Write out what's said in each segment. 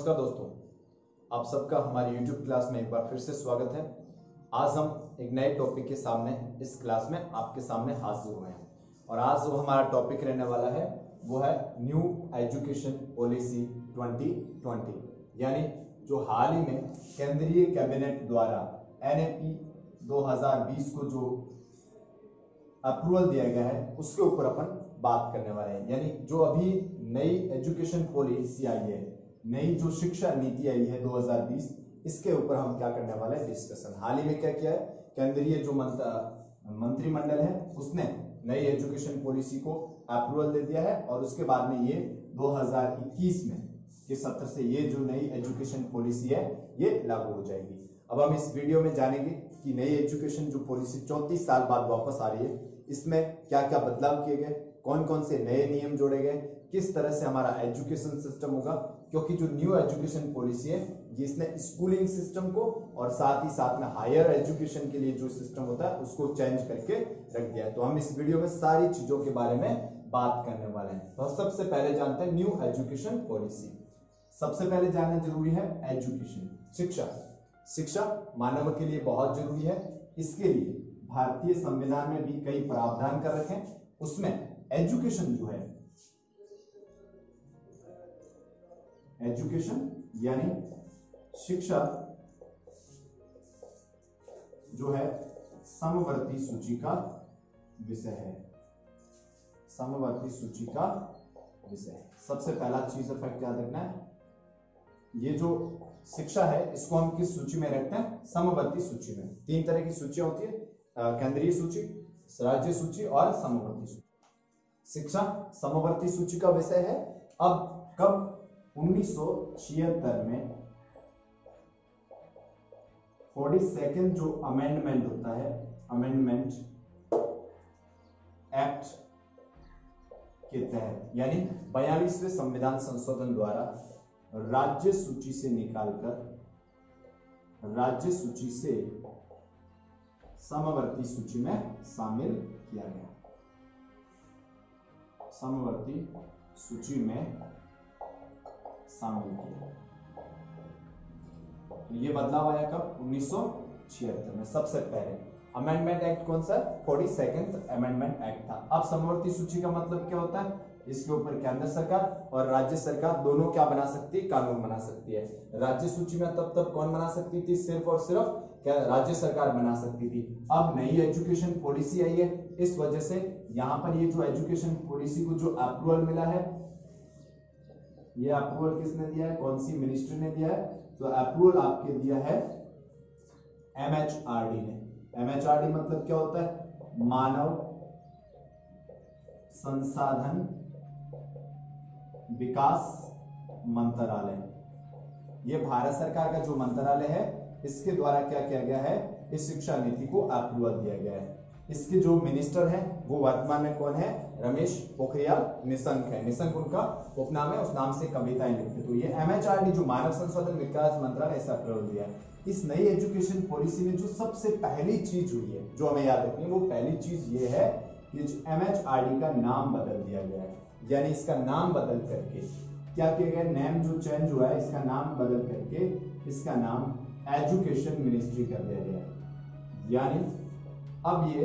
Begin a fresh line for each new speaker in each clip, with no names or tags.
नमस्कार दोस्तों, आप सबका हमारी YouTube क्लास में एक बार फिर से स्वागत है। आज हम एक नए टॉपिक के सामने, इस क्लास में आपके सामने हाजिर हुए हैं। और आज जो हमारा टॉपिक रहने वाला है, वो है न्यू एजुकेशन पॉलिसी 2020 यानी जो हाल ही में केंद्रीय कैबिनेट द्वारा एनएपी 2020 को जो अप्रूवल दिया गया है, उसके ऊपर अपन बात करने वाले हैं। यानी जो अभी नई एजुकेशन पॉलिसी आई है नई जो शिक्षा नीति आई है 2020 इसके ऊपर हम क्या करने वाले हैं डिस्कशन हाल ही में क्या किया है? केंद्रीय जो मंत्रिमंडल है, उसने नई एजुकेशन पॉलिसी को अप्रूवल दे दिया है और उसके बाद में ये 2021 में, के सत्र से ये जो नई एजुकेशन पॉलिसी है, ये लागू हो जाएगी। अब हम इस वीडियो में जानेंगे कि नई एजुकेशन जो पॉलिसी चौतीस साल बाद वापस आ रही है, इसमें क्या क्या बदलाव किए गए कौन कौन से नए नियम जोड़े गए, किस तरह से हमारा एजुकेशन सिस्टम होगा, क्योंकि जो न्यू एजुकेशन पॉलिसी है जिसने स्कूलिंग सिस्टम को और साथ ही साथ में हायर एजुकेशन के लिए जो सिस्टम होता है, उसको चेंज करके रख दिया है। तो हम इस वीडियो में सारी चीज़ों के बारे में बात करने वाले हैं। तो सबसे पहले जानते हैं न्यू एजुकेशन पॉलिसी। सबसे पहले जानना ज़रूरी है एजुकेशन। शिक्षा। शिक्षा मानव के लिए बहुत ज़रूरी है। इसके लिए भारतीय संविधान में भी कई प्रावधान कर रखे हैं। उसमें एजुकेशन जो है, एजुकेशन यानी शिक्षा जो है समवर्ती सूची का विषय है। समवर्ती सूची का विषय है। सबसे पहला चीज़ फैक्ट याद रखना है? ये जो शिक्षा है, इसको हम किस सूची में रखते हैं? समवर्ती सूची में। तीन तरह की सूचियाँ होती है केंद्रीय सूची, राज्य सूची और समवर्ती सूची। शिक्षा समवर्ती सूची का विषय है। अब कब? उन्नीस सौ छिहत्तर में। फोर्टी सेकेंड जो अमेंडमेंट होता है अमेंडमेंट एक्ट के तहत, यानी बयालीसवें संविधान संशोधन द्वारा राज्य सूची से निकालकर, राज्य सूची से समवर्ती सूची में शामिल किया गया। समवर्ती सूची में शामिल किया। तो ये बदलाव आया कब? उन्नीस में, सबसे पहले। अमेंडमेंट एक्ट कौन सा? फोर्टी सेकेंड अमेंडमेंट एक्ट था। अब समवर्ती सूची का मतलब क्या होता है? इसके ऊपर केंद्र सरकार और राज्य सरकार दोनों क्या बना सकती है? कानून बना सकती है। राज्य सूची में तब तब कौन बना सकती थी? सिर्फ़ और सिर्फ़ क्या राज्य सरकार बना सकती थी। अब नई एजुकेशन पॉलिसी आई है। इस वजह से यहाँ पर ये जो एजुकेशन पॉलिसी को जो अप्रूवल मिला है, ये अप्रूवल किसने दिया है? कौन सी मिनिस्ट्री ने दिया है? तो अप्रूवल आपके दिया है एमएचआरडी ने। एमएचआरडी मतलब क्या होता है? मानव संसाधन विकास मंत्रालय। ये भारत सरकार का जो मंत्रालय है, इसके द्वारा क्या किया गया है? इस शिक्षा नीति को अप्रूवल दिया गया है। इसके जो मिनिस्टर हैं, वो वर्तमान में कौन है? रमेश पोखरियाल निशंक है। निशंक उनका उपनाम है, उस नाम से कविताएँ लिखते तो ये एमएचआरडी जो मानव संसाधन विकास मंत्रालय ऐसा अप्रूवल दिया है, इस नई एजुकेशन पॉलिसी में जो सबसे पहली चीज़ हुई है, जो हमें याद रखनी है, वो पहली चीज़ ये है कि एमएचआरडी का नाम बदल दिया गया है। यानी इसका नाम बदल करके, क्या किया गया? नेम जो चेंज हुआ है, इसका नाम बदल करके, इसका नाम एजुकेशन मिनिस्ट्री कर दिया गया यानी अब ये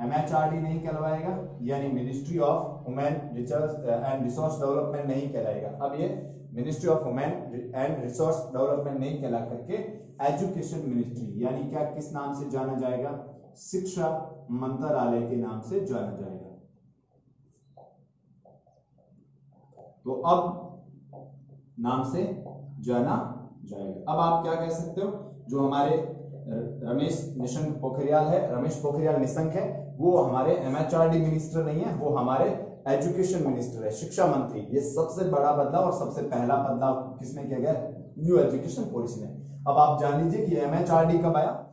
एमएचआरडी नहीं कहलवाएगा यानी ministry of women research and resource development नहीं कहलाएगा। अब ये ministry of women and resource development नहीं कहला करके एजुकेशन मिनिस्ट्री यानी क्या किस नाम से जाना जाएगा? शिक्षा मंत्रालय के नाम से जाना जाएगा। तो अब नाम से जाना जाएगा। अब आप क्या कह सकते हो? जो हमारे रमेश निशंक पोखरियाल है, रमेश पोखरियाल निशंक है, वो हमारे एमएचआरडी मिनिस्टर नहीं है, वो हमारे एजुकेशन मिनिस्टर है, शिक्षा मंत्री, ये सबसे बड़ा बदलाव और सबसे पहला बदलाव किसने किया गया? न्यू एजुकेशन पॉलिसी में अब आप जान लीजिए कि एमएचआरडी कब आया?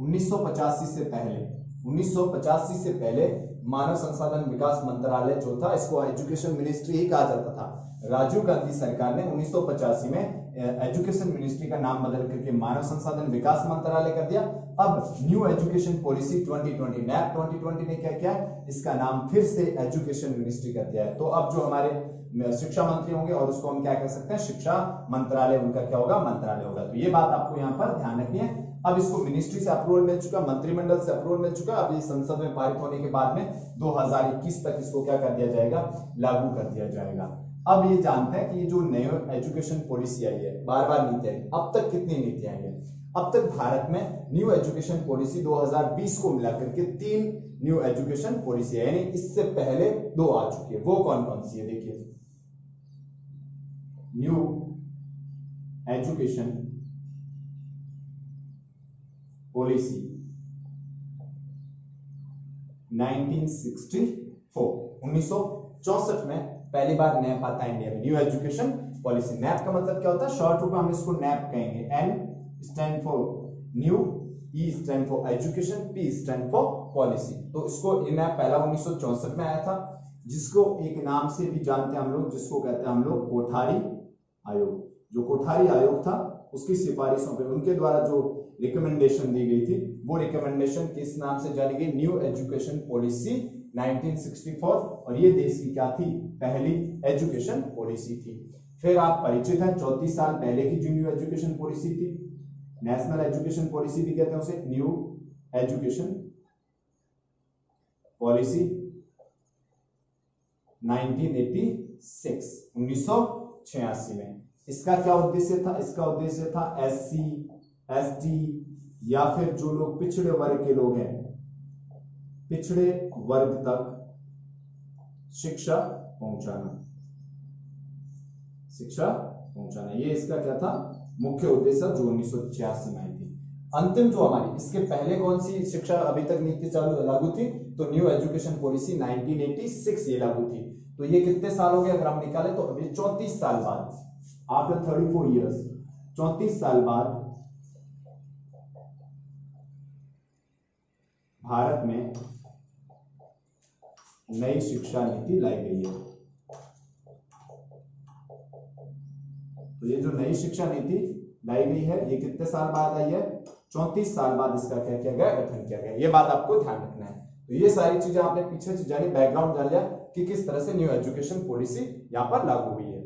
1985 से पहले। 1985 से पहले मानव संसाधन विकास मंत्रालय जो था, इसको एजुकेशन मिनिस्ट्री ही कहा जाता था। राजीव गांधी सरकार ने उन्नीस सौ पचासी में एजुकेशन मिनिस्ट्री का नाम बदल करके मानव संसाधन विकास मंत्रालय कर दिया। अब न्यू एजुकेशन पॉलिसी 2020 नैप 2020 ने क्या किया इसका नाम फिर से एजुकेशन मिनिस्ट्री कर दिया है। तो अब जो हमारे शिक्षा मंत्री होंगे और उसको हम क्या कह सकते हैं? शिक्षा मंत्रालय, उनका क्या होगा? मंत्रालय होगा। तो ये बात आपको यहाँ पर ध्यान रखनी है। अब इसको मिनिस्ट्री से अप्रूवल मिल चुका, मंत्रिमंडल से अप्रूवल मिल चुका। अब ये संसद में पारित होने के बाद में 2021 तक इसको क्या कर दिया जाएगा? लागू कर दिया जाएगा। अब ये जानते हैं कि ये जो नई एजुकेशन पॉलिसी आई है बार बार नीति आई, अब तक कितनी नीति आई है? अब तक भारत में न्यू एजुकेशन पॉलिसी 2020 को मिलाकर के तीन न्यू एजुकेशन पॉलिसी है, यानी इससे पहले दो आ चुकी है। वो कौन कौन सी है? देखिए। न्यू एजुकेशन पॉलिसी 1964 1964 में पहली बार नैप आता है इंडिया में। न्यू एजुकेशन पॉलिसी नैप का मतलब क्या होता है? शॉर्ट रूप में हम इसको नैप कहेंगे। N stand for new E stand for education P stand for policy तो इसको नैप पहला उन्नीस में आया था, जिसको एक नाम से भी जानते हैं हम लोग, जिसको कहते हैं हम लोग कोठारी आयोग। जो कोठारी आयोग था, उसकी सिफारिशों पे, उनके द्वारा जो रिकमेंडेशन दी गई थी, वो रिकमेंडेशन किस नाम से जानी गई? न्यू एजुकेशन पॉलिसी 1964 और ये देश की क्या थी? पहली एजुकेशन पॉलिसी थी। फिर आप परिचित हैं, चौतीस साल पहले की जो न्यू एजुकेशन पॉलिसी थी नेशनल एजुकेशन पॉलिसी भी कहते हैं उसे न्यू एजुकेशन पॉलिसी 1986 1986 में। इसका क्या उद्देश्य था? इसका उद्देश्य था एससी एसटी या फिर जो लोग पिछड़े वर्ग के लोग हैं पिछड़े वर्ग तक शिक्षा पहुंचाना। शिक्षा पहुंचाना। ये इसका क्या था? मुख्य उद्देश्य जो उन्नीस सौ छियासी में आई थी। अंतिम जो हमारी, इसके पहले कौन सी शिक्षा अभी तक नीति चालू लागू थी? तो न्यू एजुकेशन पॉलिसी 1986 ये लागू थी। तो ये कितने साल हो गए? अगर हम निकाले तो अभी चौतीस साल बाद आफ्टर थर्टी फोर ईयर्स चौतीस साल बाद भारत में नई शिक्षा नीति लाई गई है। तो ये जो नई शिक्षा नीति लाई गई है, ये कितने साल बाद आई है? चौतीस साल बाद इसका क्या किया गया? गठन किया गया। ये बात आपको ध्यान रखना है। तो ये सारी चीज़ें आपने पीछे जानी बैकग्राउंड जान लिया कि किस तरह से न्यू एजुकेशन पॉलिसी यहाँ पर लागू हुई है।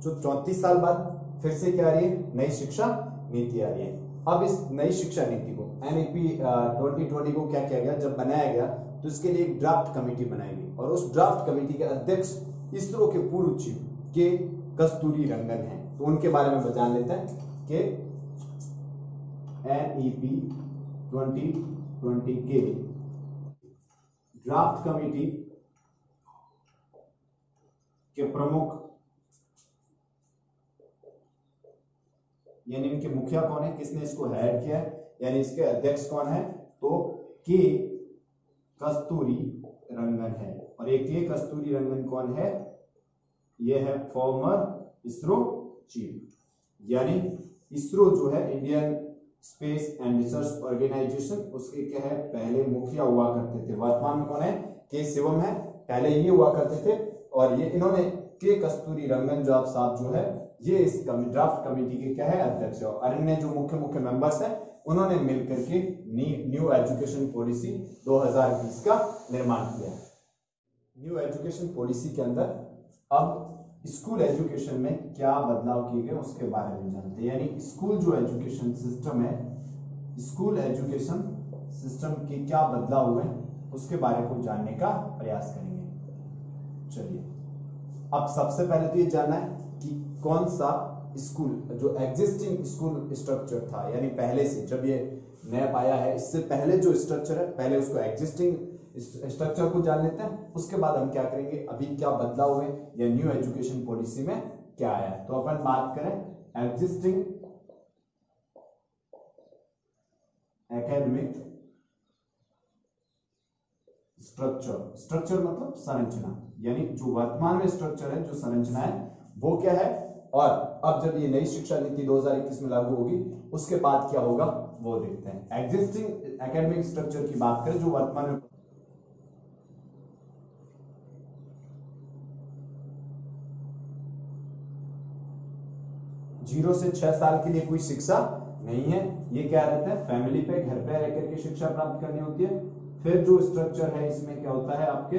जो चौतीस साल बाद फिर से क्या आ रही है? नई शिक्षा नीति आ रही है। अब इस नई शिक्षा नीति एनईपी ट्वेंटी ट्वेंटी को क्या किया गया? जब बनाया गया तो इसके लिए एक ड्राफ्ट कमेटी बनाई गई। और उस ड्राफ्ट कमेटी के अध्यक्ष इसरो के पूर्व चीफ के कस्तूरी रंगन हैं। तो उनके बारे में बता लेते हैं कि एनईपी ट्वेंटी ट्वेंटी के ड्राफ्ट कमेटी के प्रमुख, यानी इनके मुखिया कौन है? किसने इसको हेड किया यानी इसके अध्यक्ष कौन है? तो के कस्तूरी रंगन है। और एक ये कस्तूरी रंगन कौन है? ये है फॉर्मर इसरो चीफ यानी इसरो जो है Indian space and research organisation उसके क्या है? पहले मुखिया हुआ करते थे। वर्तमान में कौन है? के शिवम है। पहले ये हुआ करते थे। और ये इन्होंने के कस्तूरी रंगन जो आप साहब जो है, ये इस ड्राफ्ट कमेटी के क्या है? अध्यक्ष और अन्य जो मुख्य मुख्य मेंबर्स हैं उन्होंने मिलकर के न्यू एजुकेशन पॉलिसी 2020 का निर्माण किया। न्यू एजुकेशन पॉलिसी के अंदर अब स्कूल एजुकेशन में क्या बदलाव किए गए उसके बारे में जानते हैं। यानी स्कूल जो एजुकेशन सिस्टम है स्कूल एजुकेशन सिस्टम के क्या बदलाव हुए उसके बारे को जानने का प्रयास करेंगे। चलिए, अब सबसे पहले तो ये जानना है कि कौन सा स्कूल, जो एग्जिस्टिंग स्कूल स्ट्रक्चर था, यानी पहले से, जब ये नया पाया है, इससे पहले जो स्ट्रक्चर है, पहले उसको एग्जिस्टिंग स्ट्रक्चर को जान लेते हैं, उसके बाद हम क्या करेंगे, अभी क्या बदलाव हुए, या न्यू एजुकेशन पॉलिसी में क्या आया तो अपन बात करें एग्जिस्टिंग एकेडमिक स्ट्रक्चर स्ट्रक्चर मतलब संरचना, यानी जो वर्तमान में स्ट्रक्चर है, जो संरचना है, वो क्या है? और अब जब ये नई शिक्षा नीति 2021 में लागू होगी, उसके बाद क्या होगा, वो देखते हैं। एग्जिस्टिंग एकेडमिक स्ट्रक्चर की बात करें, जो वर्तमान में ज़ीरो से छह साल के लिए कोई शिक्षा नहीं है। ये क्या रहता है? फैमिली पे, घर पे रह करके शिक्षा प्राप्त करनी होती है। फिर जो स्ट्रक्चर है, इसमें क्या होता है आपके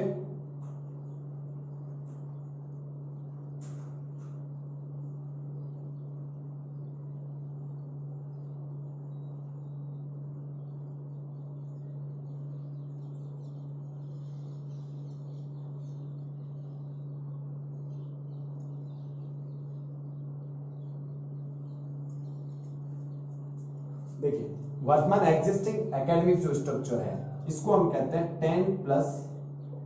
देखिए वर्तमान एग्जिस्टिंग एकेडमिक जो स्ट्रक्चर है। इसको हम कहते हैं टेन प्लस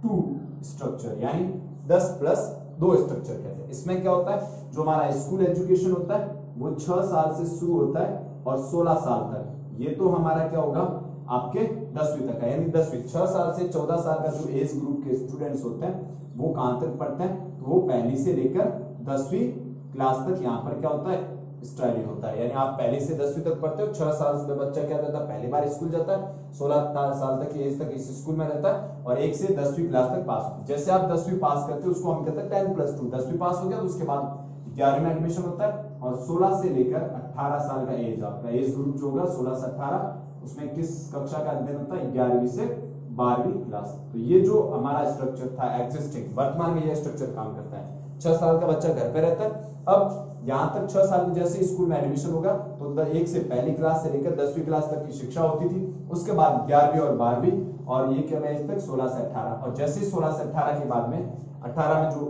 टू स्ट्रक्चर यानी दस प्लस दो स्ट्रक्चर कहते हैं। इसमें क्या होता है? जो हमारा स्कूल एजुकेशन होता है, वो छह साल से शुरू होता है और सोलह साल तक। ये तो हमारा क्या होगा? आपके दसवीं तक है यानी दसवीं, छह साल से चौदह साल का जो एज ग्रुप के स्टूडेंट्स होते हैं, वो कहाँ तक पढ़ते हैं? तो वो पहली से लेकर दसवीं क्लास तक यहाँ पर क्या होता है? स्टडी होता है। यानी आप पहले से दसवीं तक पढ़ते हो, छह साल में बच्चा क्या रहता है? पहली बार स्कूल जाता है, सोलह साल तक एज तक इस स्कूल में रहता है और एक से दसवीं क्लास तक पास होता है। जैसे आप दसवीं पास करते हो, उसको हम कहते हैं टेन प्लस टू। दसवीं पास हो गया तो उसके बाद ग्यारहवीं में एडमिशन होता है और सोलह से लेकर अट्ठारह साल का एज आपका। एज ग्रुप जो होगा, सोलह से अठारह, उसमें किस कक्षा का अध्ययन होता है? ग्यारहवीं से बारहवीं क्लास तो ये जो हमारा स्ट्रक्चर था एग्जिस्टिंग वर्तमान में यह स्ट्रक्चर काम करता है। छह साल का बच्चा घर पे रहता है। अब यहाँ तक छह साल में जैसे स्कूल में एडमिशन होगा तो एक से पहली क्लास से लेकर दसवीं क्लास तक की शिक्षा होती थी। उसके बाद ग्यारहवीं और बारहवीं, और ये क्या एज तक सोलह से अठारह, और जैसे ही सोलह से अठारह के बाद में, अठारह में जो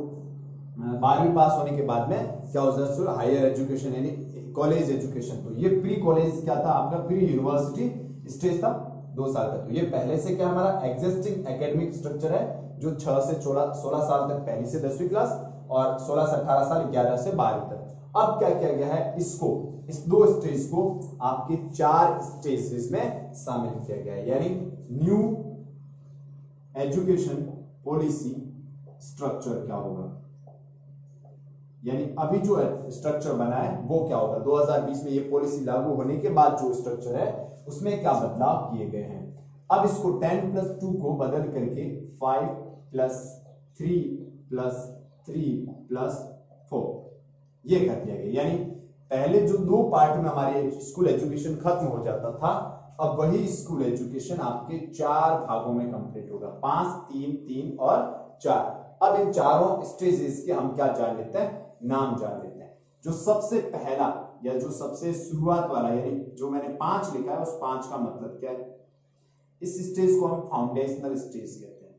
बारहवीं पास होने के बाद में क्या होता हायर एजुकेशन यानी कॉलेज एजुकेशन तो ये प्री कॉलेज क्या था? आपका प्री यूनिवर्सिटी स्टेज था, दो साल का। तो ये पहले से क्या हमारा एग्जिस्टिंग एकेडमिक स्ट्रक्चर है, जो छह से सोलह साल तक पहली से दसवीं क्लास और सोलह से अठारह साल ग्यारह से बारहवीं तक। अब क्या किया गया है? इसको, इस दो स्टेज को आपके चार स्टेजेस में शामिल किया गया है। यानी न्यू एजुकेशन पॉलिसी स्ट्रक्चर क्या होगा? यानी अभी जो स्ट्रक्चर बना है, वो क्या होगा? 2020 में ये पॉलिसी लागू होने के बाद जो स्ट्रक्चर है, उसमें क्या बदलाव किए गए हैं? अब इसको 10 प्लस टू को बदल करके 5 plus three plus three plus ये कर दिया गया। यानी पहले जो दो पार्ट में हमारे स्कूल एजुकेशन खत्म हो जाता था, अब वही स्कूल एजुकेशन आपके चार भागों में कंप्लीट होगा। पाँच, तीन तीन और चार। अब इन चारों स्टेजेस के हम क्या जान लेते हैं? नाम जान लेते हैं। जो सबसे पहला या जो सबसे शुरुआत वाला, यानी जो मैंने पाँच लिखा है, उस पाँच का मतलब क्या है? इस स्टेज को हम फाउंडेशनल स्टेज कहते हैं।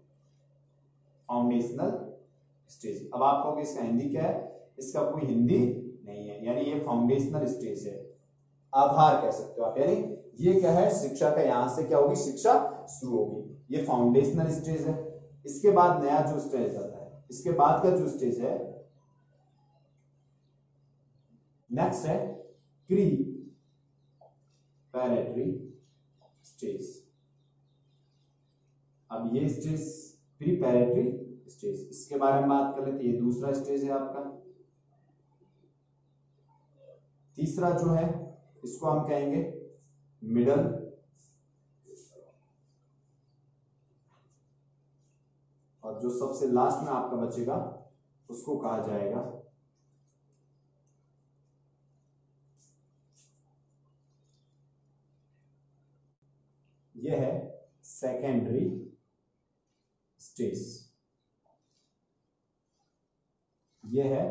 फाउंडेशनल स्टेज अब आप कहोगे इसका हिंदी क्या है? इसका कोई हिंदी नहीं है, यानी ये फाउंडेशनल स्टेज है। आधार कह सकते हो आप, यानी ये क्या है, शिक्षा का यहाँ से क्या होगी, शिक्षा शुरू होगी। ये फाउंडेशनल स्टेज है। इसके बाद नया जो स्टेज आता है, इसके बाद का जो स्टेज है नेक्स्ट है क्री पैरेटरी स्टेज अब ये स्टेज प्री पैरेटरी स्टेज इसके बारे में बात कर लेते ये दूसरा स्टेज है आपका। तीसरा जो है, इसको हम कहेंगे मिडल और जो सबसे लास्ट में आपका बचेगा, उसको कहा जाएगा यह है सेकेंडरी स्टेज यह है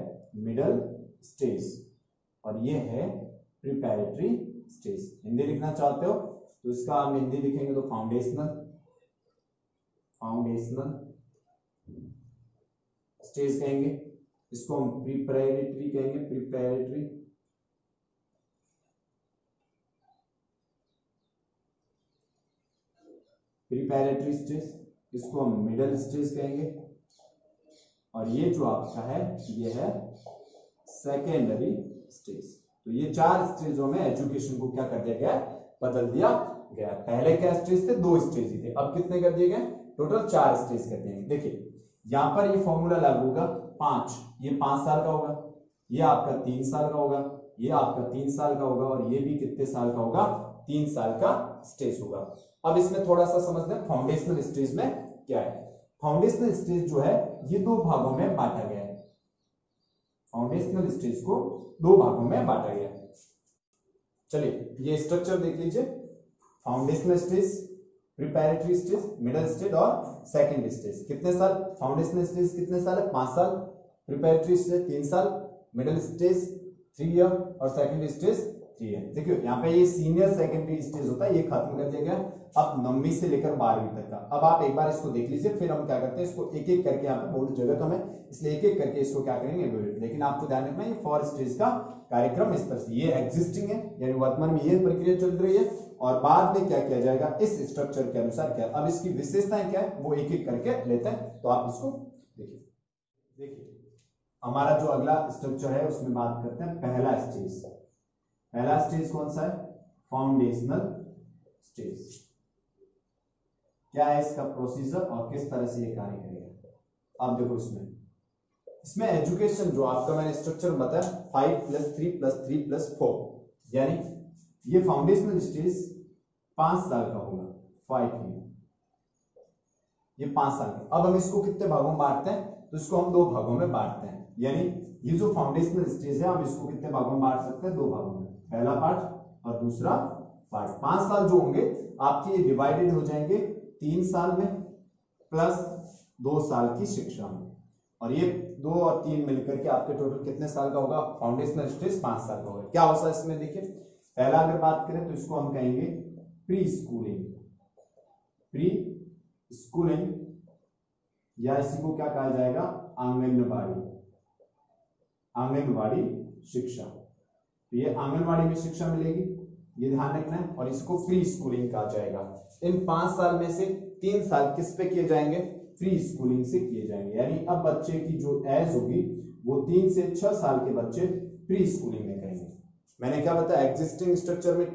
मिडल स्टेज और ये है प्रिपेरेटरी स्टेज हिंदी लिखना चाहते हो तो इसका हम हिंदी लिखेंगे तो फाउंडेशनल फाउंडेशनल स्टेज कहेंगे। इसको हम प्रिपेरेटरी कहेंगे प्रिपेरेटरी प्रिपेरेटरी स्टेज इसको हम मिडल स्टेज कहेंगे। और ये जो आपका है, ये है सेकेंडरी स्टेज तो ये चार स्टेजों में एजुकेशन को क्या कर दिया गया? बदल दिया गया। पहले क्या स्टेज थे? दो स्टेज ही थे। अब कितने कर दिए गए? टोटल चार स्टेज कर दिए देखिए, यहाँ पर ये फॉर्मूला लागू होगा पाँच। ये पाँच साल का होगा। ये आपका तीन साल का होगा। ये आपका तीन साल का होगा। और ये भी कितने साल का होगा? तीन साल का स्टेज होगा। अब इसमें थोड़ा सा समझते हैं फाउंडेशनल स्टेज में क्या है। फाउंडेशनल स्टेज जो है, ये दो भागों में बांटा गया फाउंडेशनल स्टेज को दो भागों में बांटा गया चलिए, ये स्ट्रक्चर देख लीजिए। Foundational stage preparatory stage middle stage और सेकेंड स्टेज कितने साल? फाउंडेशनल स्टेज कितने साल है? पाँच साल। प्रिपेरेटरी स्टेज तीन साल। मिडल स्टेज थ्री ईयर और सेकेंड स्टेज ईयर देखियो यहाँ पे ये सीनियर सेकेंडरी स्टेज होता है, ये खत्म कर दिया गया अब नौवीं से लेकर बारहवीं तक का। अब आप एक बार इसको देख लीजिए, फिर हम क्या करते हैं, इसको एक एक करके यहाँ पे बहुत जगह कम है, इसलिए एक एक करके इसको क्या करेंगे लेकिन आपको ध्यान रखना ये फॉर स्टेज का कार्यक्रम इस तरह से, ये एग्जिस्टिंग है, यानी वर्तमान में ये प्रक्रिया चल रही है, और बाद में क्या किया जाएगा, इस स्ट्रक्चर के अनुसार क्या, अब इसकी विशेषताएँ क्या है, वो एक एक करके लेते हैं तो आप इसको देखिए। देखिए, हमारा जो अगला स्ट्रक्चर है, उसमें बात करते हैं पहला स्टेज पहला स्टेज कौन सा है? फाउंडेशनल स्टेज क्या है इसका प्रोसीजर और किस तरह से ये कार्य करेगा? आप देखो इसमें। इसमें एजुकेशन जो आपका मैंने स्ट्रक्चर बताया five plus three plus three plus four यानी ये फाउंडेशनल स्टेज पाँच साल का होगा। फाइव ये पाँच साल का। अब हम इसको कितने भागों में बांटते हैं? तो इसको हम दो भागों में बांटते हैं। यानी ये जो फाउंडेशनल स्टेज है, हम इसको कितने भागों में बांट सकते हैं? दो भागों में। पहला पार्ट और दूसरा पार्ट पाँच साल जो होंगे, आपके ये डिवाइडेड हो जाएँगे तीन साल में प्लस दो साल की शिक्षा में। और ये दो और तीन मिलकर के आपके टोटल कितने साल का होगा? फाउंडेशनल स्टेज पाँच साल का होगा। क्या होता है इसमें? देखिए, पहला अगर बात करें तो इसको हम कहेंगे प्री स्कूलिंग प्री स्कूलिंग या इसी को क्या कहा जाएगा? आंगनबाड़ी। आंगनबाड़ी शिक्षा। तो ये आंगनबाड़ी में शिक्षा मिलेगी, ये ध्यान रखना है, और इसको फ्री स्कूलिंग कहा जाएगा। इन पाँच साल में से तीन साल किस पे किए जाएँगे? फ्री स्कूलिंग से किए जाएँगे। यानी अब बच्चे की जो एज होगी, वो तीन से छह साल के बच्चे प्री स्कूलिंग में करेंगे। मैंने क्या बताया? एग्जिस्टिंग स्ट्रक्चर में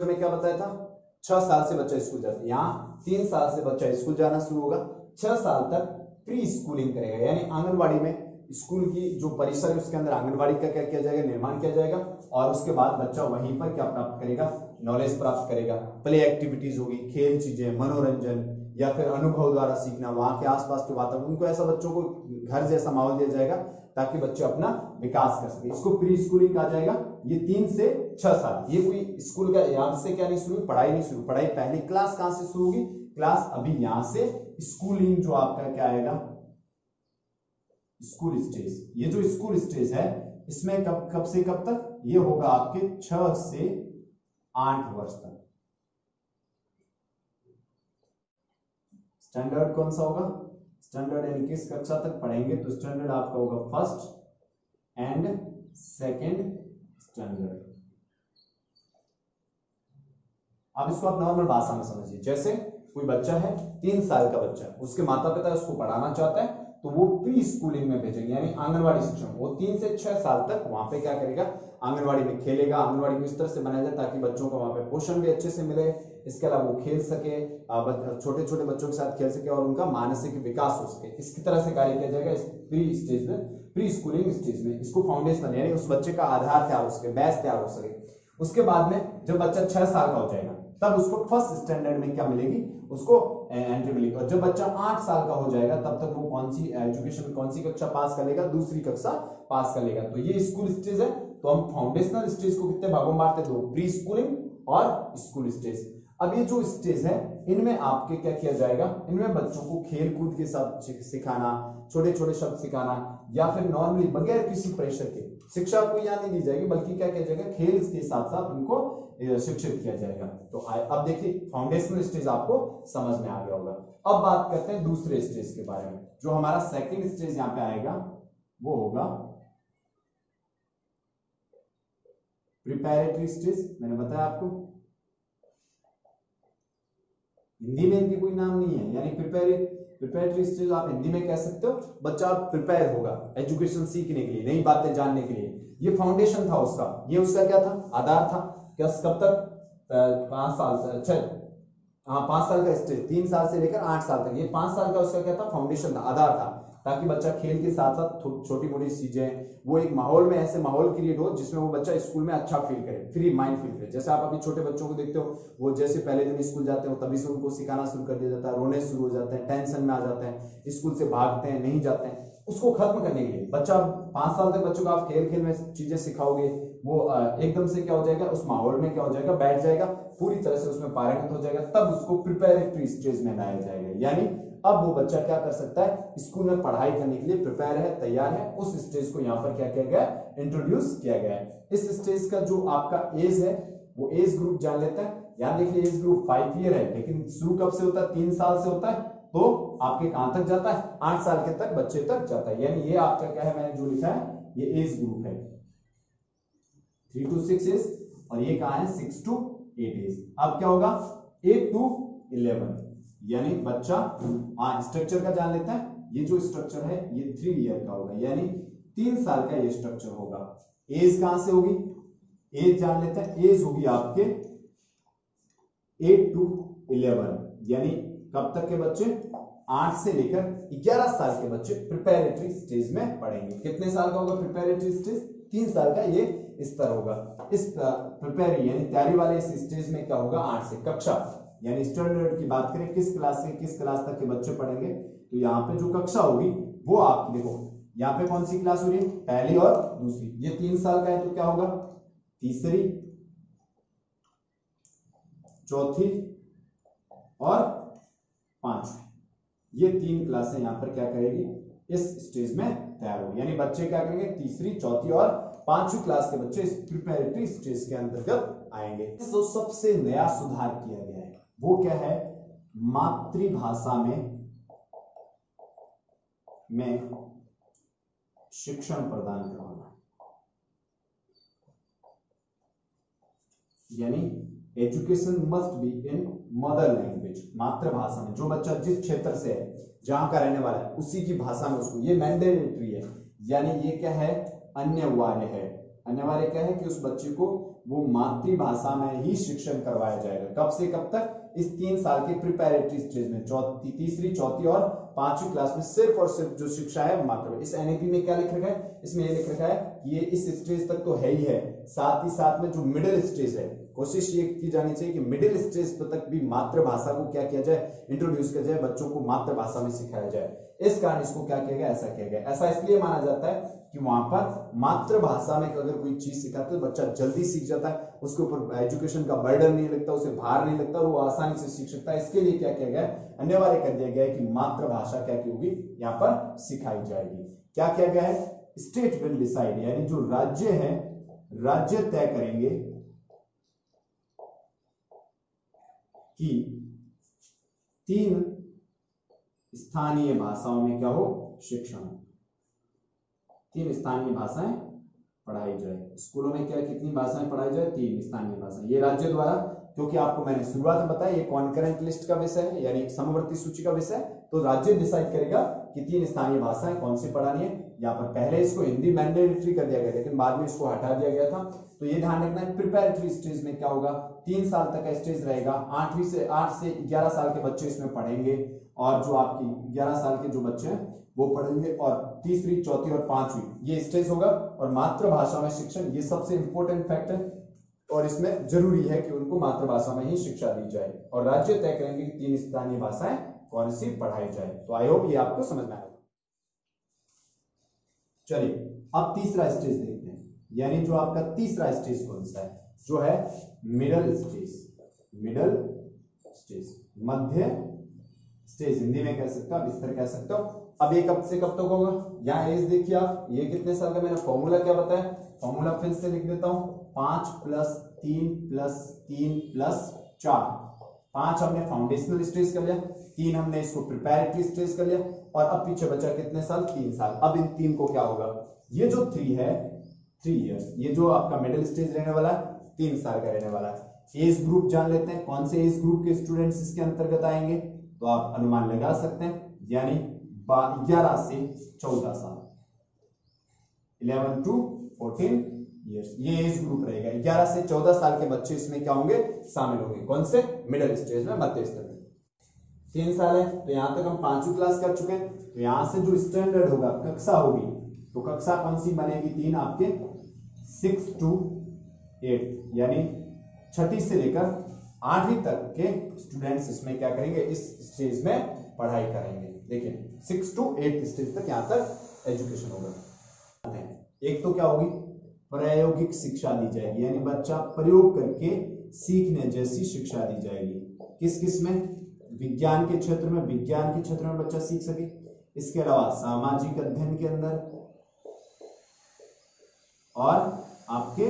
तो मैं क्या बताया था? छह साल से बच्चा स्कूल जाता है। यहाँ तीन साल से बच्चा स्कूल जाना शुरू होगा, छह साल तक प्री स्कूलिंग करेगा। यानी आंगनबाड़ी में स्कूल की जो परिसर है, उसके अंदर आंगनबाड़ी का क्या किया जाएगा, निर्माण किया जाएगा, और उसके बाद बच्चा वहीं पर क्या प्राप्त करेगा? नॉलेज प्राप्त करेगा। प्ले एक्टिविटीज़ होगी, खेल चीज़ें, मनोरंजन, या फिर अनुभव द्वारा सीखना, वहाँ के आसपास के वातावरण, उनको ऐसा बच्चों को घर जैसा माहौल दिया जाएगा, ताकि बच्चे अपना विकास कर सके। इसको प्री स्कूलिंग कहा जाएगा। ये तीन से छह साल। ये कोई स्कूल का यहाँ से क्या नहीं शुरू, पढ़ाई नहीं शुरू। पढ़ाई पहली क्लास कहाँ से शुरू होगी? क्लास अभी यहाँ से स्कूलिंग जो आपका क्या आएगा? School stage. ये जो स्कूल स्टेज है, इसमें कब कब से कब तक? ये होगा आपके छह से आठ वर्ष तक। स्टैंडर्ड कौन सा होगा? स्टैंडर्ड यानी किस कक्षा तक पढ़ेंगे? तो स्टैंडर्ड आपका होगा फ़र्स्ट एंड सेकंड स्टैंडर्ड। अब इसको आप नॉर्मल भाषा में समझिए। जैसे कोई बच्चा है, तीन साल का बच्चा उसके माता पिता उसको पढ़ाना चाहता है तो वो प्री स्कूलिंग में भेजेंगे, यानी आंगनबाड़ी शिक्षा वो तीन से छह साल तक वहाँ पे क्या करेगा? आंगनबाड़ी में खेलेगा। आंगनबाड़ी को इस तरह से बनाया जाए ताकि बच्चों को वहाँ पे पोषण भी अच्छे से मिले। इसके अलावा वो खेल सके छोटे छोटे बच्चों के साथ खेल सके और उनका मानसिक विकास हो सके। इसकी तरह से कार्य किया जाएगा इस प्री स्टेज में प्री स्कूलिंग स्टेज में। इसको फाउंडेशन यानी उस बच्चे का आधार तैयार हो सके, बैच तैयार हो सके। उसके बाद में जब बच्चा छह साल का हो जाएगा, तब उसको फ़र्स्ट स्टैंडर्ड में क्या मिलेगी? उसको मिलेगी और जब बच्चा आठ साल का हो जाएगा, तब तक वो कौन सी एजुकेशन कौन सी कक्षा पास कर लेगा? दूसरी कक्षा पास कर लेगा। तो ये स्कूल स्टेज है। तो हम फाउंडेशनल स्टेज को कितने भागों में बांटते दो प्री स्कूलिंग और स्कूल स्टेज अब ये जो स्टेज है, इनमें आपके क्या किया जाएगा? इनमें बच्चों को खेल कूद के साथ सिखाना छोटे छोटे शब्द सिखाना, या फिर नॉर्मली बगैर किसी प्रेशर के, शिक्षा को यहाँ नहीं दी जाएगी, बल्कि क्या किया जाएगा? खेल के साथ साथ उनको शिक्षित किया जाएगा। तो अब देखिए फाउंडेशनल स्टेज आपको समझ में आ गया होगा। अब बात करते हैं दूसरे स्टेज के बारे में, जो हमारा सेकेंड स्टेज यहाँ पे आएगा, वो होगा प्रिपेरेटरी स्टेज मैंने बताया आपको। हिंदी में इनके कोई नाम नहीं है। यानी प्रिपेयर प्रिपेरेटरी स्टेज आप हिंदी में कह सकते हो, बच्चा प्रिपेयर होगा एजुकेशन सीखने के लिए, नई बातें जानने के लिए। ये फाउंडेशन था उसका। ये उसका क्या था? आधार था। क्या, कब तक? पाँच साल से अच्छा हाँ पाँच साल का स्टेज तीन साल से लेकर आठ साल तक। ये पाँच साल का उसका क्या था? फाउंडेशन था, आधार था, ताकि बच्चा खेल के साथ साथ छोटी मोटी चीज़ें, वो एक माहौल में ऐसे माहौल क्रिएट हो, जिसमें वो बच्चा स्कूल में अच्छा फील करे फ्री माइंड फील करे। जैसे आप अभी छोटे बच्चों को देखते हो, वो जैसे पहले दिन स्कूल जाते हो, तभी से उनको सिखाना शुरू कर दिया जाता है, रोने शुरू हो जाते हैं टेंशन में आ जाते हैं स्कूल से भागते हैं, नहीं जाते हैं, उसको खत्म करने के लिए। बच्चा पाँच साल तक बच्चों को आप खेल खेल में चीज़ें सिखाओगे वो एकदम से क्या हो जाएगा, उस माहौल में क्या हो जाएगा, बैठ जाएगा, पूरी तरह से उसमें पारंगत हो जाएगा, तब उसको प्रिपेरेटरी स्टेज में लाया जाएगा। यानी अब वो बच्चा क्या कर सकता है, स्कूल में पढ़ाई करने के लिए प्रिपेयर है, तैयार है, उस स्टेज को यहाँ पर क्या किया गया इंट्रोड्यूस किया गया है। इस स्टेज का जो आपका एज है, वो एज ग्रुप जान लेता है। यहाँ देखिए एज ग्रुप फाइव ईयर है, लेकिन शुरू कब से होता है? तीन साल से होता है। तो आपके कहाँ तक जाता है? आठ साल के तक, बच्चे तक जाता है। यानी ये आपका क्या है, मैंने जो लिखा है, ये एज ग्रुप है। थ्री टू सिक्स एज और ये कहा है? सिक्स टू एट एज अब क्या होगा? Eight to eleven. यानी बच्चा हाँ स्ट्रक्चर का जान लेता है। ये जो स्ट्रक्चर है, ये थ्री ईयर का होगा। यानी तीन साल का ये स्ट्रक्चर होगा। एज कहाँ से होगी? एज जान लेते हैं। एज होगी आपके एट टू इलेवन. यानी कब तक के बच्चे? आठ से लेकर ग्यारह साल के बच्चे प्रिपेरेटरी स्टेज में पढ़ेंगे। कितने साल का होगा प्रिपेरेटरी स्टेज तीन साल का ये स्तर होगा। इस प्रिपेयर यानी तैयारी वाले इस स्टेज में क्या होगा? आठ से कक्षा। यानी स्टैंडर्ड की बात करें, किस क्लास से किस क्लास तक के बच्चे पढ़ेंगे? तो यहाँ पे जो कक्षा होगी, वो आप देखो, यहाँ पे कौन सी क्लास हो रही है? पहली और दूसरी। ये तीन साल का है तो क्या होगा? तीसरी, चौथी और पांचवी। ये तीन क्लासें यहाँ पर क्या करेगी? इस स्टेज में तैयार होगी। यानी बच्चे क्या करेंगे? तीसरी, चौथी और पांचवी क्लास के बच्चे इस प्रिपेरेटरी स्टेज के अंतर्गत आएँगे तो सबसे नया सुधार किया गया है। वो क्या है? मातृभाषा में में शिक्षण प्रदान करवाना यानी education must be in mother language मातृभाषा में। जो बच्चा जिस क्षेत्र से है जहाँ का रहने वाला है, उसी की भाषा में उसको, ये मैंडेटरी है। यानी ये क्या है? अन्यवार्य है। अन्यवार्य क्या है कि उस बच्चे को वो मातृभाषा में ही शिक्षण करवाया जाएगा। कब से कब तक? इस तीन साल के प्रिपेरेटरी स्टेज में, चौथी, तीसरी, चौथी और पांचवी क्लास में सिर्फ़ और सिर्फ़ जो शिक्षा है मात्र इस एनएपी में क्या लिख रखा है? इसमें ये लिख रखा है ये इस स्टेज तक तो है ही है। साथ ही साथ में जो मिडिल स्टेज है, कोशिश ये की जानी चाहिए कि मिडिल स्टेज तक भी मातृभाषा को क्या किया जाए इंट्रोड्यूस किया जाए, बच्चों को मातृभाषा में सिखाया जाए। इस कारण इसको क्या किया गया, ऐसा किया गया। ऐसा इसलिए माना जाता है कि वहाँ पर मातृभाषा में अगर कोई चीज़ सिखाते तो बच्चा जल्दी सीख जाता है, उसके ऊपर एजुकेशन का बर्डन नहीं लगता, उसे भार नहीं लगता वो आसानी से सीख सकता है। इसके लिए क्या किया गया, अनिवार्य कर दिया गया है कि मातृभाषा क्या की होगी, यहाँ पर सिखाई जाएगी। क्या किया गया है? स्टेट विल डिसाइड यानी जो राज्य है राज्य तय करेंगे कि तीन स्थानीय भाषाओं में क्या हो? शिक्षण। तीन स्थानीय भाषाएँ पढ़ाई जाए। स्कूलों में क्या कितनी भाषाएँ पढ़ाई जाए? तीन स्थानीय भाषा ये राज्य द्वारा, क्योंकि आपको मैंने शुरुआत में बताया, ये कॉन्करेंट लिस्ट का विषय है, यानी समवर्ती सूची का विषय तो राज्य डिसाइड करेगा कि तीन स्थानीय भाषाएँ कौन सी पढ़ानी है। यहाँ पर पहले इसको हिंदी मैंडेटरी कर दिया गया, लेकिन बाद में इसको हटा दिया गया था। तो ये ध्यान रखना है प्रिपेरेटरी स्टेज में क्या होगा? तीन साल तक का स्टेज रहेगा। आठवीं से, आठ से ग्यारह साल के बच्चे इसमें पढ़ेंगे, और जो आपकी ग्यारह साल के जो बच्चे हैं, वो पढ़ेंगे, और तीसरी चौथी और पांचवी। ये स्टेज होगा, और मातृभाषा में शिक्षण, ये सबसे इंपॉर्टेंट फैक्ट है, और इसमें ज़रूरी है कि उनको मातृभाषा में ही शिक्षा दी जाए, और राज्य तय करेंगे कि तीन स्थानीय भाषाएँ कौन सी पढ़ाई जाए। तो आई होप ये आपको समझ में आएगा चलिए, अब तीसरा स्टेज देखते हैं। यानी जो आपका तीसरा स्टेज कौन सा है? जो है मिडल स्टेज मिडल स्टेज मध्य स्टेज हिंदी में कह सकते हो इस तरह कह सकते हो। अब ये कब से कब तक होगा? यहाँ एज देखिए आप, ये कितने साल का मैंने फॉर्मूला क्या बताया? फॉर्मूला फिर से लिख देता हूँ, पाँच प्लस तीन प्लस तीन प्लस चार। पाँच हमने फाउंडेशनल स्टेज कर लिया, तीन हमने इसको प्रिपेरेटरी स्टेज कर लिया और अब पीछे बचा कितने साल? तीन साल। अब इन तीन को क्या होगा? ये जो थ्री है थ्री ईयर्स ये जो आपका मिडिल स्टेज रहने वाला है, तीन साल का रहने वाला है। एज ग्रुप जान लेते हैं, कौन से एज ग्रुप के स्टूडेंट्स इसके अंतर्गत आएँगे? तो आप अनुमान लगा सकते हैं, यानी ग्यारह से चौदह साल। इलेवन टू फोर्टीन ईयर्स ये एज ग्रुप रहेगा। ग्यारह से चौदह साल के बच्चे इसमें क्या होंगे? शामिल होंगे। कौन से? मिडिल स्टेज में मध्य स्तर में तीन साल है तो यहाँ तक हम पांचवी क्लास कर चुके हैं। तो यहाँ से जो स्टैंडर्ड होगा, कक्षा होगी तो कक्षा कौन सी बनेगी? तीन आपके सिक्स टू एट यानी छठी से लेकर आठवीं तक के स्टूडेंट्स इसमें क्या करेंगे? इस स्टेज में पढ़ाई करेंगे। देखिए सिक्स टू एट स्टेज तक यहाँ तक एजुकेशन होगा।
एक तो क्या होगी? प्रायोगिक शिक्षा दी जाएगी, यानी बच्चा प्रयोग करके सीखने जैसी शिक्षा दी जाएगी। किस किसमें? विज्ञान के क्षेत्र में, विज्ञान के क्षेत्र में बच्चा सीख सके। इसके अलावा सामाजिक अध्ययन के अंदर और आपके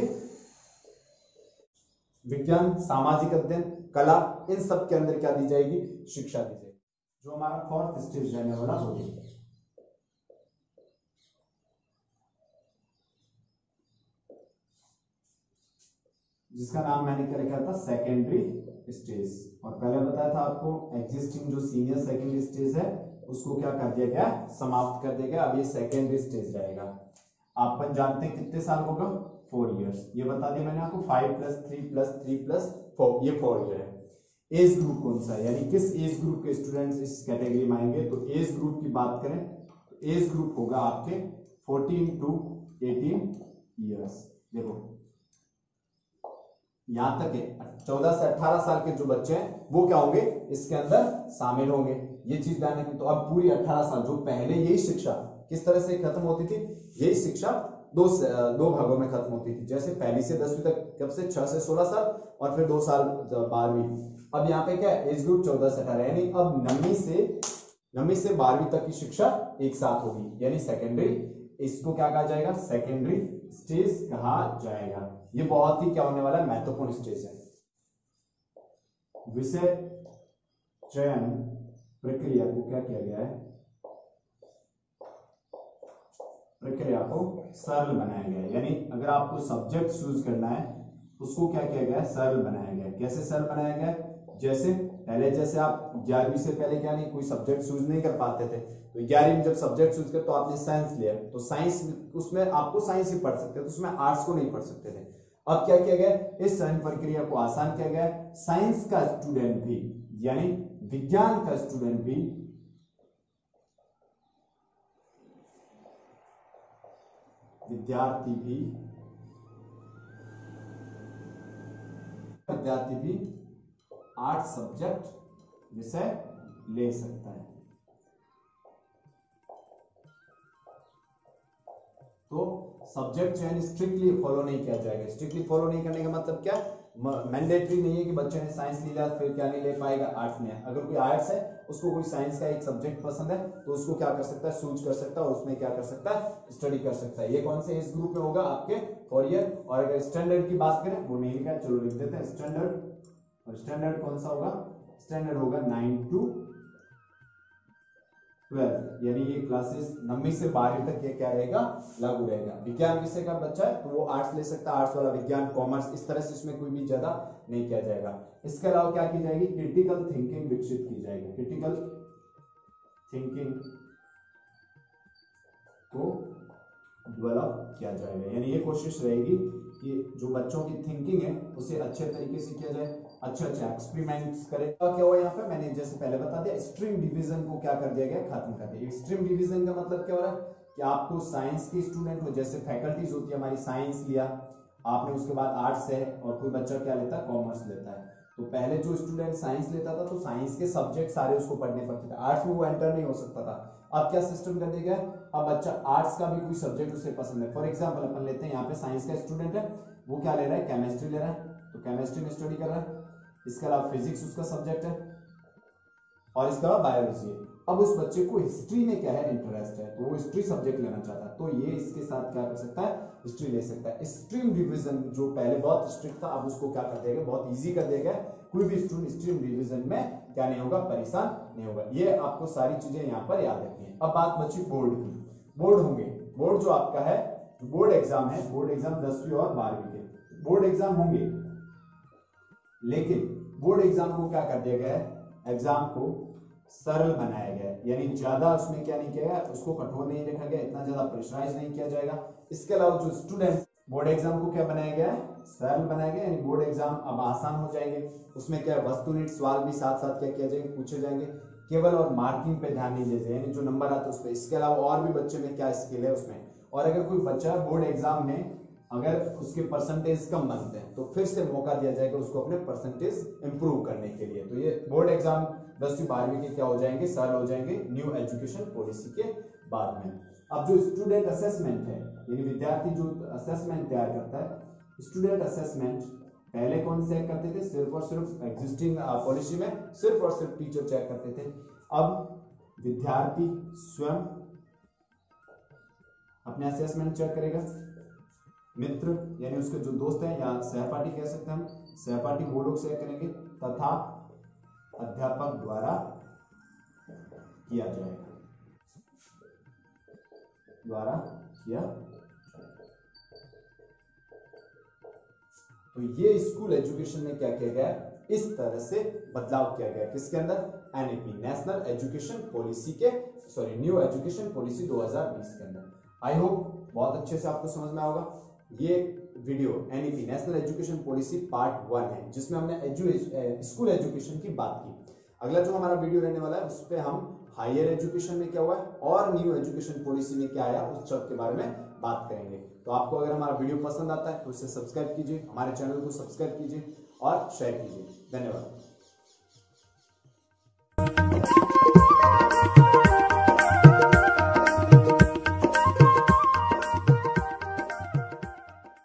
विज्ञान, सामाजिक अध्ययन, कला, इन सब के अंदर क्या दी जाएगी? शिक्षा दी जाएगी।
जो हमारा फोर्थ स्टेज रहने वाला हो जिसका नाम मैंने क्या रखा था? सेकेंडरी स्टेज और पहले बताया था आपको एग्जिस्टिंग जो सीनियर सेकेंडरी स्टेज है, उसको क्या कर दिया गया? समाप्त कर दिया गया। अब ये सेकेंडरी स्टेज रहेगा। आप जानते हैं कितने साल होगा फोर इयर्स ये बता दिया मैंने आपको five plus three plus three plus four ये फोर ईयर है। एज ग्रुप कौन सा है? यानी किस एज ग्रुप के स्टूडेंट्स इस कैटेगरी में आएँगे? तो एज ग्रुप की बात करें तो एज ग्रुप होगा आपके 14 टू 18 इयर्स देखो
यहाँ तक है। चौदह से अठारह साल के जो बच्चे हैं, वो क्या होंगे? इसके अंदर शामिल होंगे। ये चीज़ ध्यान रखें तो अब पूरी अठारह साल, जो पहले यही शिक्षा किस तरह से खत्म होती थी, यही शिक्षा दो दो भागों में खत्म होती थी। जैसे पहली से दसवीं तक, कब से? छह से सोलह साल और फिर दो साल बारहवीं। अब यहाँ पे क्या एज ग्रुप चौदह से अठारह। यानी अब नवी से नवी से बारहवीं तक की शिक्षा एक साथ होगी। यानी सेकेंडरी इसको क्या कहा जाएगा? सेकेंडरी स्टेज कहा जाएगा। ये बहुत ही क्या होने वाला है? महत्वपूर्ण स्टेज है।
विषय चयन प्रक्रिया को क्या किया गया है? प्रक्रिया को सरल बनाया गया है। यानी अगर आपको सब्जेक्ट चूज़ करना है, उसको क्या किया गया है? सरल बनाया गया कैसे सरल बनाया गया जैसे पहले जैसे आप ग्यारहवीं से पहले क्या नहीं, कोई सब्जेक्ट चूज़ नहीं कर पाते थे। तो ग्यारहवीं में जब सब्जेक्ट चूज़ कर तो आपने साइंस लिया। तो साइंस उसमें आपको साइंस ही पढ़ सकते तो उसमें आर्ट्स को नहीं पढ़ सकते थे। अब क्या किया गया? इस चयन प्रक्रिया को आसान किया गया। साइंस का स्टूडेंट भी, यानी विज्ञान का स्टूडेंट भी, विद्यार्थी भी विद्यार्थी भी आर्ट सब्जेक्ट विषय ले सकता है। तो सब्जेक्ट चयन स्ट्रिक्टली फॉलो नहीं किया जाएगा। स्ट्रिक्टली फॉलो नहीं करने का मतलब क्या? मैंडेटरी नहीं है कि बच्चे ने साइंस लिया, फिर क्या नहीं ले पाएगा? आर्ट्स में अगर कोई आर्ट्स है, उसको कोई साइंस का एक सब्जेक्ट पसंद है तो उसको क्या कर सकता है? सूच कर सकता है और उसमें क्या कर सकता है? स्टडी कर सकता है। ये कौन से इस ग्रुप में होगा? आपके फोर ईयर और अगर स्टैंडर्ड की बात करें, वो नहीं लिखा चलो लिख देते हैं। स्टैंडर्ड और स्टैंडर्ड कौन सा होगा? स्टैंडर्ड होगा नाइन टू ट्वेल्थ यानी ये क्लासेस नवी से बारहवीं तक ये क्या रहेगा? लागू रहेगा। विज्ञान विषय का बच्चा है तो वो आर्ट्स ले सकता है। आर्ट्स वाला विज्ञान कॉमर्स इस तरह से इसमें कोई भी ज़्यादा नहीं किया जाएगा। इसके अलावा क्या की जाएगी? क्रिटिकल थिंकिंग विकसित की जाएगी। क्रिटिकल थिंकिंग को डेवलप किया जाएगा। यानी ये कोशिश रहेगी कि जो बच्चों की थिंकिंग है, उसे अच्छे तरीके से किया जाए। अच्छे अच्छे एक्सपेरिमेंट्स करें। क्या हुआ यहाँ पे? मैंने जैसे पहले बता दिया स्ट्रीम डिवीज़न को क्या कर दिया गया? खत्म कर दिया। स्ट्रीम डिवीज़न का मतलब क्या हो रहा है? कि आपको साइंस के स्टूडेंट हो जैसे फैकल्टीज होती है, हमारी साइंस लिया, आपने उसके बाद आर्ट्स है, और कोई बच्चा क्या लेता है? कॉमर्स लेता है। तो पहले जो स्टूडेंट साइंस लेता था तो साइंस के सब्जेक्ट सारे उसको पढ़ने पड़ते थे। आर्ट्स में वो एंटर नहीं हो सकता था। अब क्या सिस्टम कर दिया गया? अब बच्चा आर्ट्स का भी कोई सब्जेक्ट उसे पसंद है। फॉर एग्ज़ाम्पल अपन लेते हैं, यहाँ पे साइंस का स्टूडेंट है, वो क्या ले रहा है? केमिस्ट्री ले रहा है। तो केमिस्ट्री में स्टडी कर रहा है। इसके अलावा फिजिक्स उसका सब्जेक्ट है। और इसके अलावा बायोलॉजी है। अब उस बच्चे को हिस्ट्री में क्या है? इंटरेस्ट है। तो वो हिस्ट्री सब्जेक्ट लेना चाहता है। तो ये इसके साथ क्या कर सकता है? हिस्ट्री ले सकता है। स्ट्रीम डिवीज़न जो पहले बहुत स्ट्रिक्ट था, अब उसको क्या कर देगा? बहुत इजी कर देगा। कोई भी स्टूडेंट स्ट्रीम डिवीज़न में क्या नहीं होगा? परेशान नहीं होगा। ये आपको सारी चीज़ें यहाँ पर याद रखनी है। अब बात बची बोर्ड की। बोर्ड होंगे। बोर्ड जो आपका है बोर्ड एग्ज़ाम है। बोर्ड एग्ज़ाम दसवीं और बारहवीं के। बोर्ड एग्ज़ाम होंगे। लेकिन बोर्ड एग्ज़ाम को क्या कर दिया गया है? एग्ज़ाम को सरल बनाया गया यानी ज़्यादा उसमें क्या नहीं किया गया? उसको कठोर नहीं रखा गया, इतना ज़्यादा प्रेशराइज नहीं किया जाएगा। इसके अलावा जो स्टूडेंट बोर्ड एग्ज़ाम को क्या बनाया गया है? सरल बनाया गया, यानी बोर्ड एग्ज़ाम अब आसान हो जाएँगे। उसमें क्या वस्तु वस्तुनिष्ठ सवाल भी साथ साथ क्या किया जाएँगे? पूछे जाएँगे। केवल और मार्किंग पे ध्यान नहीं दिया यानी जो नंबर आता है उस पर इसके अलावा और भी बच्चे में क्या स्किल है उसमें? और अगर कोई बच्चा बोर्ड एग्ज़ाम में अगर उसके परसेंटेज कम बनते हैं तो फिर से मौका दिया जाएगा उसको अपने परसेंटेज इंप्रूव करने के लिए। तो ये बोर्ड एग्ज़ाम दसवीं बारहवीं के क्या हो जाएँगे? सरल हो जाएँगे न्यू एजुकेशन पॉलिसी के बाद में। अब जो स्टूडेंट असेसमेंट है, यानी विद्यार्थी जो असेसमेंट तैयार करता है स्टूडेंट असेसमेंट पहले कौन चेक करते थे? सिर्फ़ और सिर्फ़ एग्जिस्टिंग पॉलिसी में सिर्फ़ और सिर्फ़ टीचर चेक करते थे। अब विद्यार्थी स्वयं अपने असेसमेंट चेक करेगा। मित्र, यानी उसके जो दोस्त हैं, या सहपाठी कह सकते हैं हम, सहपाठी वो लोग चेक करेंगे, तथा अध्यापक द्वारा किया जाएगा द्वारा किया तो ये स्कूल एजुकेशन में क्या किया गया? इस तरह से बदलाव किया गया। किसके अंदर? एनईपी नेशनल एजुकेशन पॉलिसी के सॉरी न्यू एजुकेशन पॉलिसी 2020 के अंदर। आई होप बहुत अच्छे से आपको समझ में आएगा ये video NEP national education policy part one है, जिसमें हमने एजु स्कूल एजुकेशन की बात की। अगला जो हमारा वीडियो रहने वाला है, उस पर हम हायर एजुकेशन में क्या हुआ है, और न्यू एजुकेशन पॉलिसी में क्या आया, उस सब के बारे में बात करेंगे। तो आपको अगर हमारा वीडियो पसंद आता है तो उसे सब्सक्राइब कीजिए, हमारे चैनल को सब्सक्राइब कीजिए, और शेयर कीजिए। धन्यवाद।